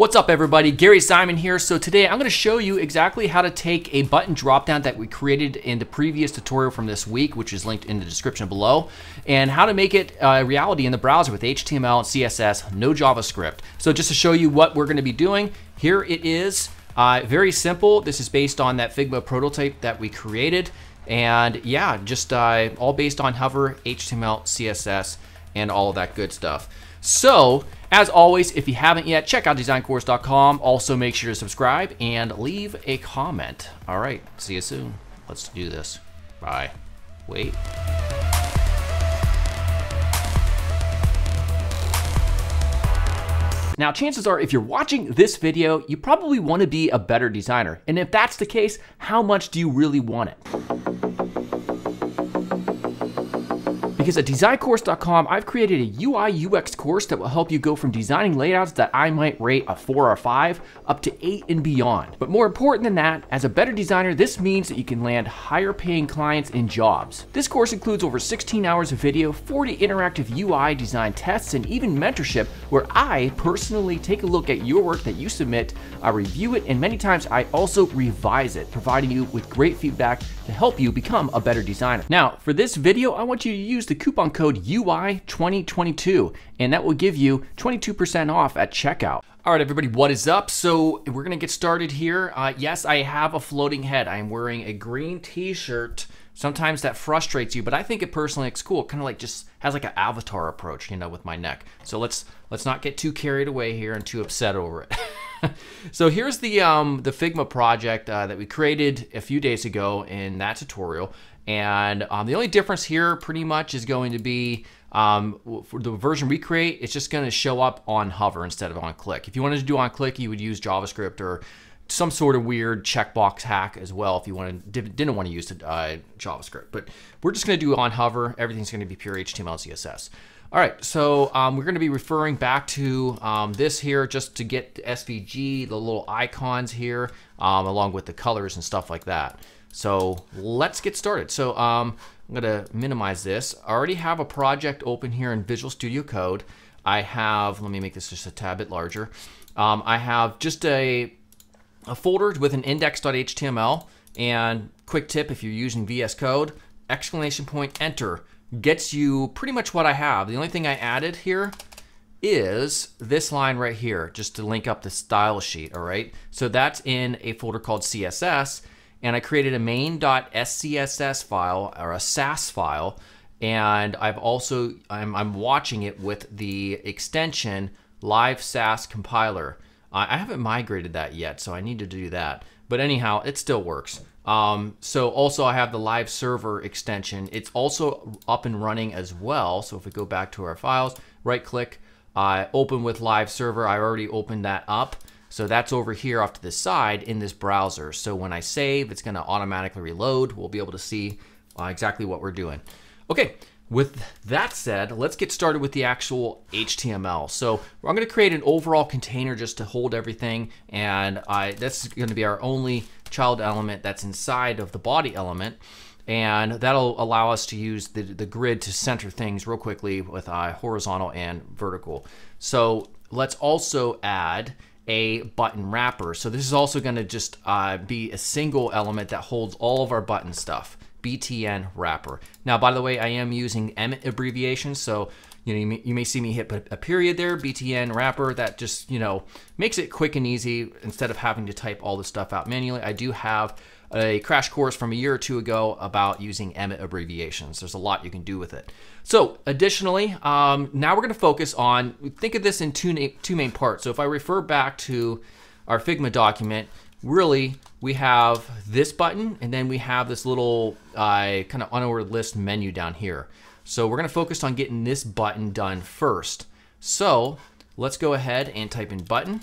What's up everybody, Gary Simon here. So today I'm gonna show you exactly how to take a button dropdown that we created in the previous tutorial from this week, which is linked in the description below, and how to make it a reality in the browser with HTML and CSS, no JavaScript. So just to show you what we're gonna be doing, here it is. Uh, very simple. This is based on that Figma prototype that we created. And yeah, just uh, all based on hover, HTML, CSS, and all of that good stuff. So, as always, if you haven't yet, check out designcourse.com. Also, make sure to subscribe and leave a comment. All right, see you soon. Let's do this. Bye. Wait. Now, chances are if you're watching this video, you probably want to be a better designer. And if that's the case, how much do you really want it? Because at designcourse.com, I've created a UI UX course that will help you go from designing layouts that I might rate a four or five up to eight and beyond. But more important than that, as a better designer, this means that you can land higher paying clients and jobs. This course includes over 16 hours of video, 40 interactive UI design tests, and even mentorship where I personally take a look at your work that you submit, I review it, and many times I also revise it, providing you with great feedback to help you become a better designer. Now, for this video, I want you to use the coupon code UI2022, and that will give you 22% off at checkout. All right, everybody, what is up? So we're gonna get started here. Uh, yes, I have a floating head. I'm wearing a green t-shirt. Sometimes that frustrates you, but I think it personally looks cool. Kind of like just has like an avatar approach, you know, with my neck. So let's let's not get too carried away here and too upset over it. so here's the um, the Figma project uh, that we created a few days ago in that tutorial. And um, the only difference here pretty much is going to be um, for the version we create, it's just going to show up on hover instead of on click. If you wanted to do on click, you would use JavaScript or some sort of weird checkbox hack as well if you wanted, didn't want to use uh, JavaScript. But we're just going to do on hover. Everything's going to be pure HTML and CSS. All right, so um, we're going to be referring back to um, this here just to get the SVG, the little icons here, um, along with the colors and stuff like that. So let's get started. So um, I'm gonna minimize this. I already have a project open here in Visual Studio Code. I have, let me make this just a tad bit larger. Um, I have just a, a folder with an index.html and quick tip if you're using VS Code, exclamation point enter gets you pretty much what I have. The only thing I added here is this line right here, just to link up the style sheet, all right? So that's in a folder called CSS, and I created a main.scss file or a Sass file and I've also I'm, I'm watching it with the extension live Sass compiler. I haven't migrated that yet, so I need to do that. But anyhow, it still works. Um, so also I have the live server extension. It's also up and running as well. So if we go back to our files, right click, uh, open with live server. I already opened that up. So that's over here off to the side in this browser. So when I save, it's gonna automatically reload. We'll be able to see uh, exactly what we're doing. Okay, with that said, let's get started with the actual HTML. So I'm gonna create an overall container just to hold everything. And I, that's gonna be our only child element that's inside of the body element. And that'll allow us to use the, the grid to center things real quickly with uh, horizontal and vertical. So let's also add a button wrapper. So this is also going to just uh, be a single element that holds all of our button stuff. BTN wrapper. Now, by the way, I am using Emmet abbreviation, so you know you may, you may see me hit a period there, BTN wrapper. That just you know makes it quick and easy instead of having to type all the stuff out manually. I do have a crash course from a year or two ago about using Emmet abbreviations. There's a lot you can do with it. So additionally, um, now we're going to focus on, think of this in two, two main parts. So if I refer back to our Figma document, really we have this button and then we have this little uh, kind of unordered list menu down here. So we're going to focus on getting this button done first. So let's go ahead and type in button.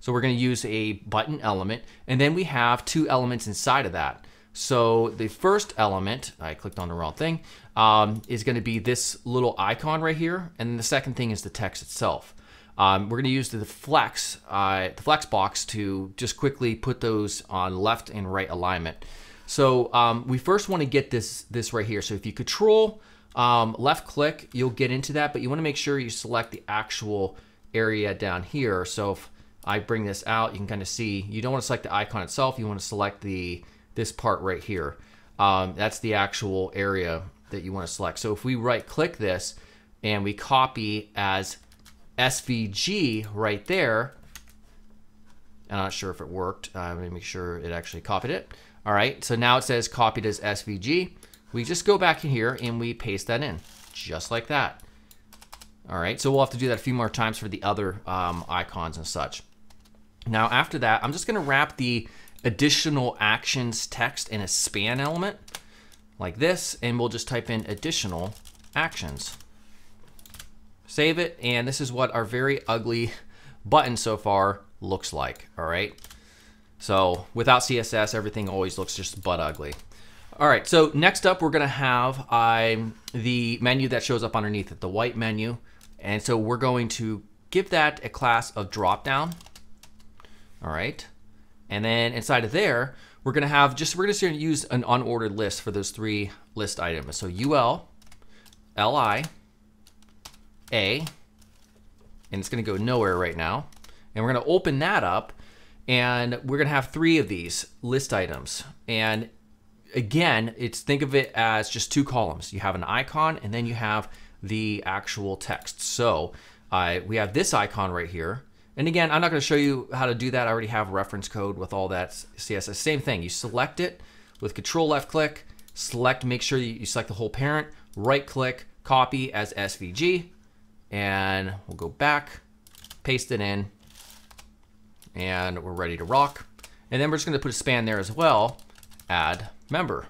So we're going to use a button element, and then we have two elements inside of that. So the first element, I clicked on the wrong thing, um, is going to be this little icon right here, and the second thing is the text itself. Um, we're going to use the flex, uh, the flex box to just quickly put those on left and right alignment. So um, we first want to get this this right here. So if you control um, left click, you'll get into that, but you want to make sure you select the actual area down here. So if I bring this out, you can kind of see, you don't want to select the icon itself, you want to select the this part right here. Um, that's the actual area that you want to select. So if we right click this and we copy as SVG right there, I'm not sure if it worked. I'm gonna make sure it actually copied it. All right, so now it says copied as SVG. We just go back in here and we paste that in, just like that. All right, so we'll have to do that a few more times for the other um, icons and such. Now after that, I'm just gonna wrap the additional actions text in a span element like this, and we'll just type in additional actions. Save it, and this is what our very ugly button so far looks like, all right? So without CSS, everything always looks just butt ugly. All right, so next up, we're gonna have um, the menu that shows up underneath it, the white menu. And so we're going to give that a class of dropdown. All right. And then inside of there, we're gonna have just, we're just gonna use an unordered list for those three list items. So UL, LI, A, and it's gonna go nowhere right now. And we're gonna open that up and we're gonna have three of these list items. And again, it's think of it as just two columns. You have an icon and then you have the actual text. So uh, we have this icon right here. And again, I'm not going to show you how to do that. I already have reference code with all that CSS. Same thing. You select it with control left click, select, make sure you select the whole parent, right click, copy as SVG, and we'll go back, paste it in, and we're ready to rock. And then we're just going to put a span there as well, add member.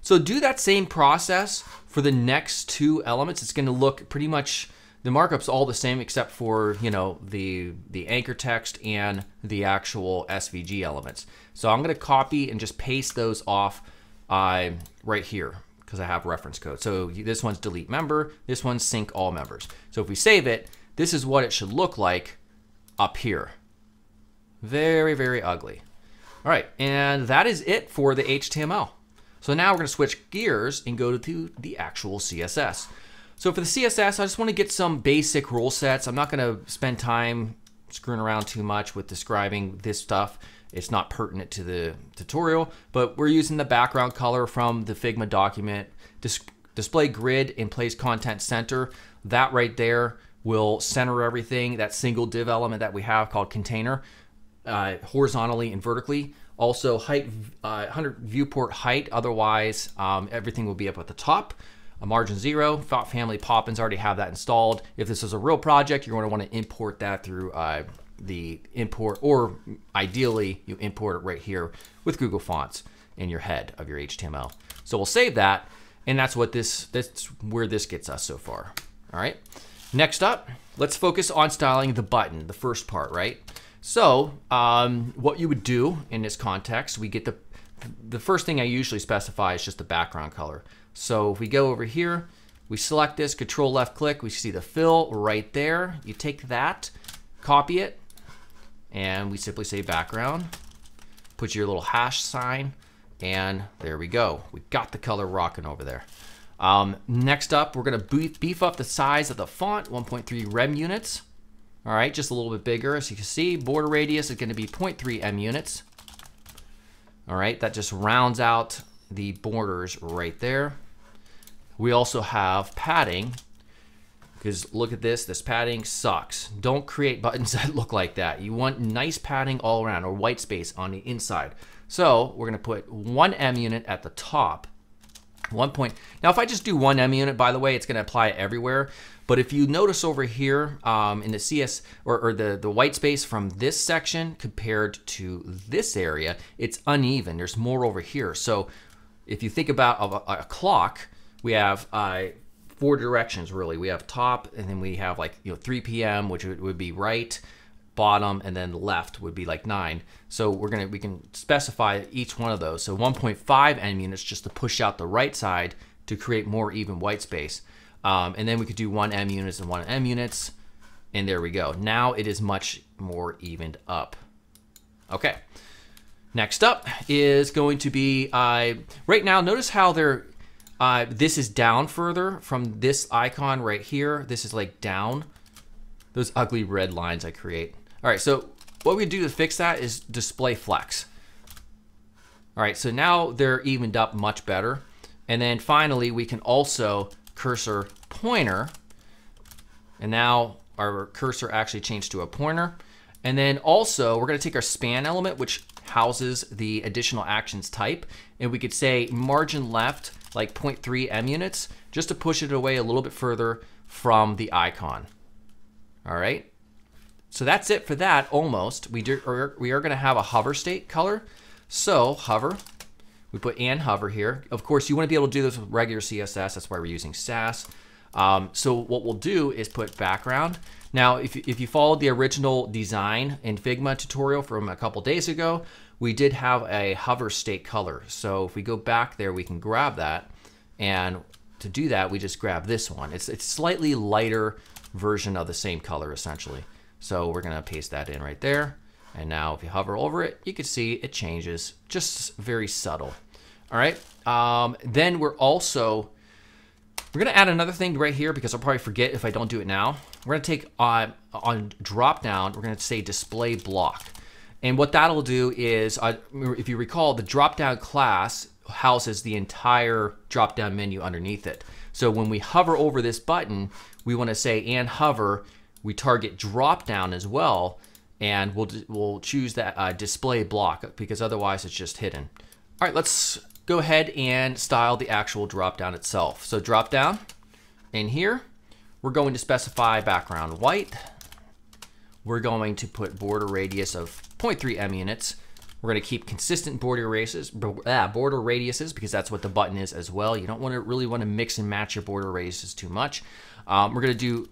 So do that same process for the next two elements. It's going to look pretty much the markup's all the same except for you know the the anchor text and the actual SVG elements. So I'm going to copy and just paste those off uh, right here because I have reference code. So this one's delete member, this one's sync all members. So if we save it, this is what it should look like up here. Very, very ugly. All right, and that is it for the HTML. So now we're gonna switch gears and go to the actual CSS. So for the CSS, I just wanna get some basic rule sets. I'm not gonna spend time screwing around too much with describing this stuff. It's not pertinent to the tutorial, but we're using the background color from the Figma document. Dis display grid in place content center. That right there will center everything, that single div element that we have called container uh, horizontally and vertically. Also height, uh, 100 viewport height, otherwise um, everything will be up at the top. A margin zero, Family Poppins already have that installed. If this is a real project, you're going to want to import that through uh, the import, or ideally you import it right here with Google Fonts in your head of your HTML. So we'll save that, and that's what this, that's where this gets us so far. All right. Next up, let's focus on styling the button, the first part, right? So um, what you would do in this context, we get the, the first thing I usually specify is just the background color. So if we go over here, we select this, control left click, we see the fill right there. You take that, copy it, and we simply say background, put your little hash sign, and there we go. We got the color rocking over there. Um, next up, we're gonna beef up the size of the font, 1.3 rem units. All right, just a little bit bigger. As you can see, border radius is gonna be 0.3 em units. All right, that just rounds out the borders right there. We also have padding, because look at this, this padding sucks. Don't create buttons that look like that. You want nice padding all around, or white space on the inside. So we're gonna put one em unit at the top, one point. Now, if I just do one em unit, by the way, it's gonna apply everywhere. But if you notice over here um, in the CS or, or, the, the white space from this section compared to this area, it's uneven. There's more over here. So if you think about a, a clock, we have uh, four directions really. We have top and then we have like, you know, 3 p.m., which would, would be right, bottom, and then left would be like nine. So we're gonna, we can specify each one of those. So 1.5 em units just to push out the right side to create more even white space. Um, and then we could do one em units and one em units. And there we go. Now it is much more evened up. Okay. Next up is going to be, uh, right now, notice how they're, uh, this is down further from this icon right here. This is like down. Those ugly red lines I create. All right, so what we do to fix that is display flex. All right, so now they're evened up much better. And then finally, we can also cursor pointer. And now our cursor actually changed to a pointer. And then also, we're gonna take our span element, which houses the additional actions type, and we could say margin left, like 0.3 em units, just to push it away a little bit further from the icon. All right. So that's it for that, almost. We, do, we are gonna have a hover state color. So hover, we put and hover here. Of course, you wanna be able to do this with regular CSS, that's why we're using Sass. Um, so what we'll do is put background. Now, if, if you followed the original design in Figma tutorial from a couple days ago, we did have a hover state color. So if we go back there, we can grab that. And to do that, we just grab this one. It's, it's slightly lighter version of the same color, essentially. So we're gonna paste that in right there. And now if you hover over it, you can see it changes, just very subtle. All right, um, then we're also, we're gonna add another thing right here because I'll probably forget if I don't do it now. We're gonna take uh, on drop down, we're gonna say display block. And what that'll do is, uh, if you recall, the drop down class houses the entire drop down menu underneath it. So when we hover over this button, we wanna say and hover, we target drop down as well, and we'll, we'll choose that uh, display block because otherwise it's just hidden. All right, let's go ahead and style the actual drop down itself. So drop down in here, we're going to specify background white. We're going to put border radius of 0.3 em units. We're going to keep consistent border radiuses, uh, border radiuses because that's what the button is as well. You don't want to really want to mix and match your border radiuses too much. Um, we're going to do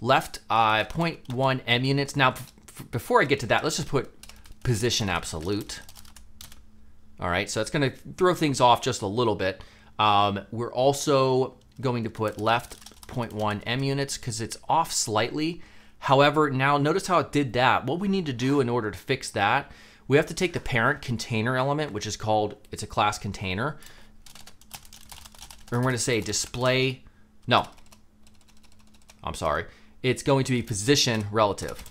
left uh, 0.1 em units. Now, before I get to that, let's just put position absolute. All right, so it's going to throw things off just a little bit. Um, we're also going to put left 0.1 em units because it's off slightly. However, now notice how it did that. What we need to do in order to fix that, we have to take the parent container element, which is called, it's a class container. And we're going to say display, no, I'm sorry. It's going to be position relative.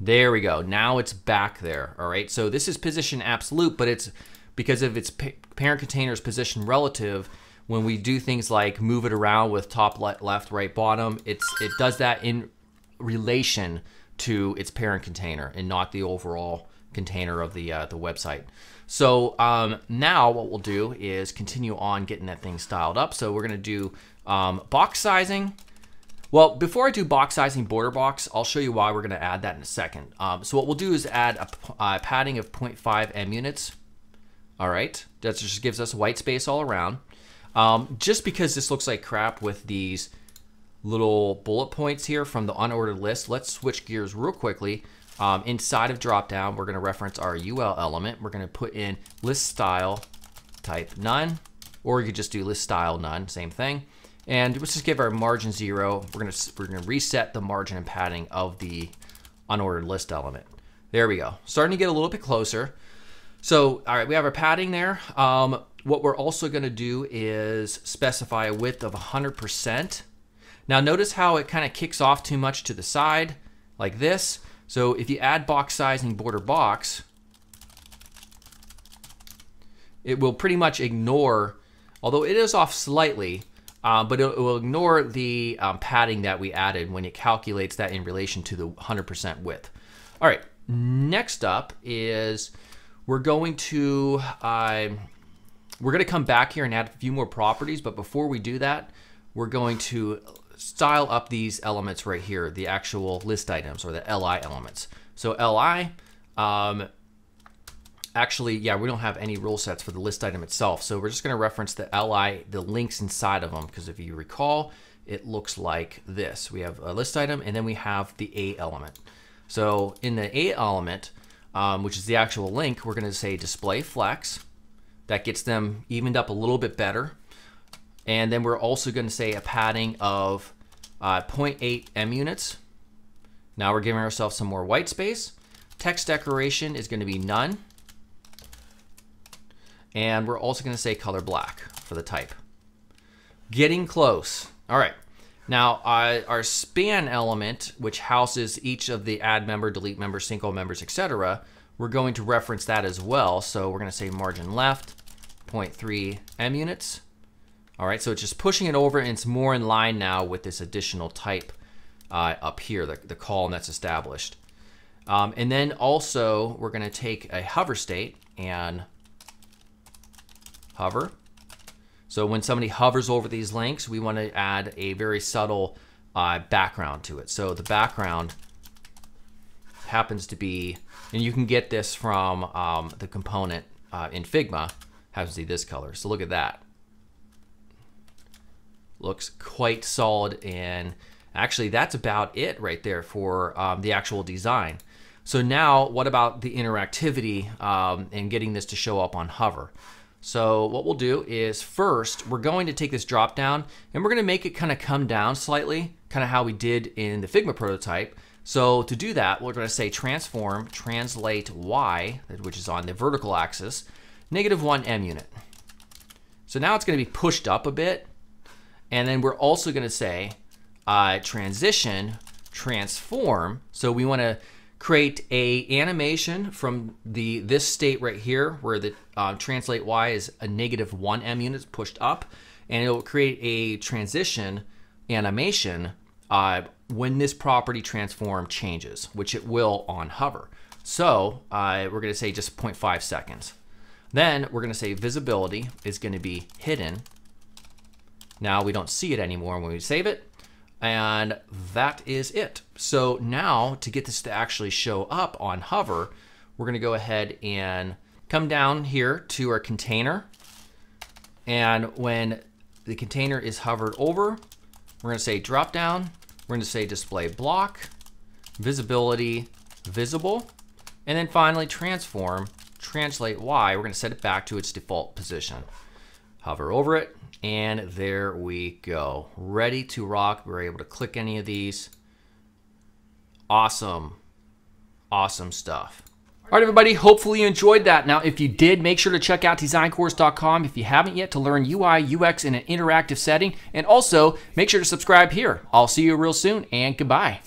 There we go. Now it's back there. All right. So this is position absolute, but it's because of its parent container's position relative. When we do things like move it around with top, left, right, bottom, it's it does that in relation to its parent container and not the overall container of the uh, the website. So um, now what we'll do is continue on getting that thing styled up. So we're gonna do um, box sizing. Well, before I do box sizing border box, I'll show you why we're gonna add that in a second. Um, so what we'll do is add a, a padding of 0.5 em units. All right, that just gives us white space all around. Um, just because this looks like crap with these little bullet points here from the unordered list, let's switch gears real quickly. Um, inside of dropdown, we're gonna reference our UL element. We're gonna put in list style type none, or you could just do list style none, same thing. And let's just give our margin zero. We're gonna, we're gonna reset the margin and padding of the unordered list element. There we go. Starting to get a little bit closer. So, all right, we have our padding there. Um, what we're also gonna do is specify a width of 100%. Now notice how it kind of kicks off too much to the side, like this. So if you add box sizing border box, it will pretty much ignore, although it is off slightly, uh, but it, will ignore the um, padding that we added when it calculates that in relation to the 100% width. All right, next up is we're going to, uh, we're gonna come back here and add a few more properties, but before we do that, we're going to style up these elements right here, the actual list items or the LI elements. So LI, um, actually, yeah, we don't have any rule sets for the list item itself. So we're just going to reference the LI, the links inside of them, because if you recall, it looks like this. We have a list item, and then we have the A element. So in the A element, um, which is the actual link, we're going to say display flex. That gets them evened up a little bit better. And then we're also going to say a padding of uh, 0.8 em units. Now we're giving ourselves some more white space. Text decoration is going to be none. And we're also going to say color black for the type. Getting close. All right. Now, uh, our span element, which houses each of the add member, delete member, single members, etc., we're going to reference that as well. So we're going to say margin left, 0.3 em units. All right, so it's just pushing it over and it's more in line now with this additional type uh, up here, the, the column that's established. Um, and then also we're gonna take a hover state and hover. So when somebody hovers over these links, we wanna add a very subtle uh, background to it. So the background happens to be, and you can get this from um, the component uh, in Figma, happens to be this color. So look at that looks quite solid and actually that's about it right there for um, the actual design. So now what about the interactivity um, and getting this to show up on hover? So what we'll do is first, we're going to take this drop down and we're gonna make it kind of come down slightly, kind of how we did in the Figma prototype. So to do that, we're gonna say transform, translate Y, which is on the vertical axis, negative one em unit. So now it's gonna be pushed up a bit and then we're also going to say uh, transition, transform. So we want to create a animation from the this state right here where the uh, translate y is a negative one em units pushed up and it will create a transition animation uh, when this property transform changes which it will on hover. So uh, we're going to say just 0.5 seconds. Then we're going to say visibility is going to be hidden. Now we don't see it anymore when we save it. And that is it. So now to get this to actually show up on hover, we're gonna go ahead and come down here to our container. And when the container is hovered over, we're gonna say drop down, we're gonna say display block, visibility, visible, and then finally transform, translate Y, we're gonna set it back to its default position. Hover over it, and there we go. Ready to rock. We're able to click any of these. Awesome. Awesome stuff. All right, everybody, hopefully you enjoyed that. Now, if you did, make sure to check out designcourse.com if you haven't yet to learn UI, UX in an interactive setting. And also, make sure to subscribe here. I'll see you real soon, and goodbye.